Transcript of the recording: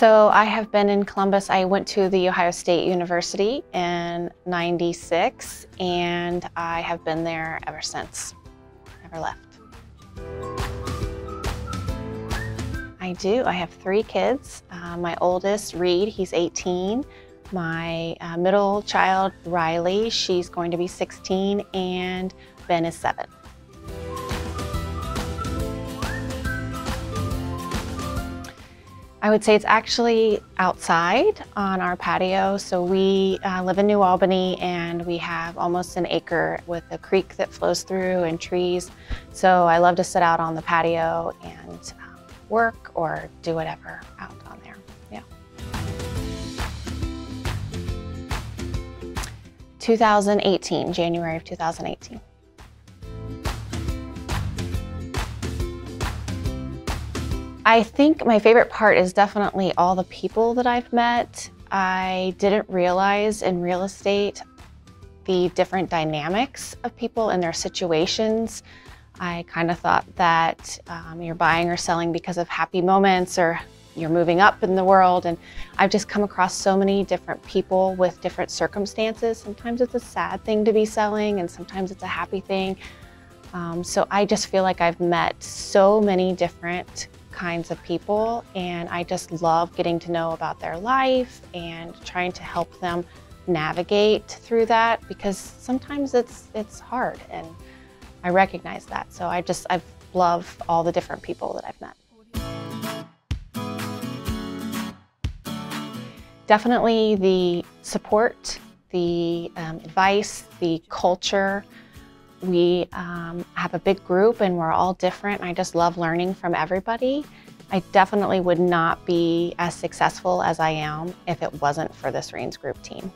So I have been in Columbus. I went to the Ohio State University in 96 and I have been there ever since. Never left. I do. I have three kids. Uh, my oldest, Reed, he's 18. My uh, middle child, Riley, she's going to be 16, and Ben is seven. I would say it's actually outside on our patio. So we uh, live in New Albany and we have almost an acre with a creek that flows through and trees. So I love to sit out on the patio and um, work or do whatever out on there. Yeah. 2018, January of 2018. I think my favorite part is definitely all the people that I've met. I didn't realize in real estate the different dynamics of people and their situations. I kind of thought that um, you're buying or selling because of happy moments or you're moving up in the world. And I've just come across so many different people with different circumstances. Sometimes it's a sad thing to be selling and sometimes it's a happy thing. Um, so I just feel like I've met so many different kinds of people and I just love getting to know about their life and trying to help them navigate through that because sometimes it's it's hard and I recognize that. So I just I love all the different people that I've met. Definitely the support, the um, advice, the culture, we um, have a big group and we're all different. I just love learning from everybody. I definitely would not be as successful as I am if it wasn't for this Raines Group team.